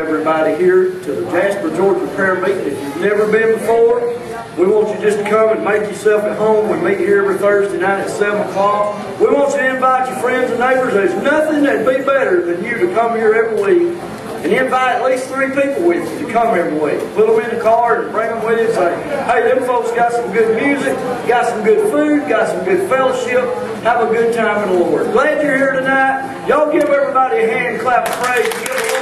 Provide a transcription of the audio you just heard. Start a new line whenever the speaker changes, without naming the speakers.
everybody here to the Jasper, Georgia prayer meeting. If you've never been before, we want you just to come and make yourself at home. We meet here every Thursday night at 7 o'clock. We want you to invite your friends and neighbors. There's nothing that'd be better than you to come here every week and invite at least three people with you to come every week. Put them in the car and bring them with you and say, hey, them folks got some good music, got some good food, got some good fellowship. Have a good time in the Lord. Glad you're here tonight. Y'all give everybody a hand clap of praise. Give